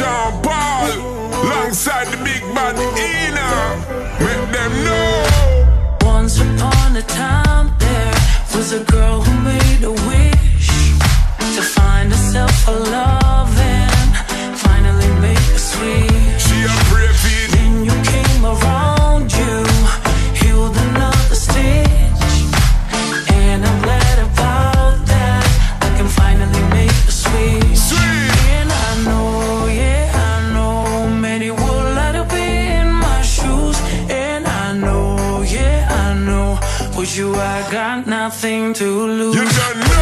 Sean Paul, alongside the big man INNA. Make them know. With you, I got nothing to lose. You got nothing.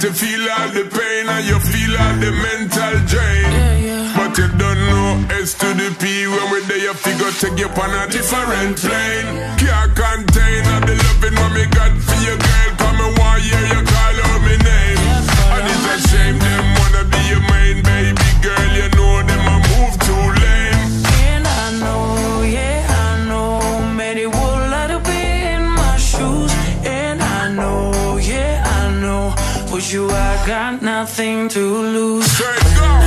to feel all the pain and you feel all the mental drain. Yeah, yeah. But you don't know S to the P when we're there, you figure take you on a different plane. Can't contain all the Push you, I got nothing to lose.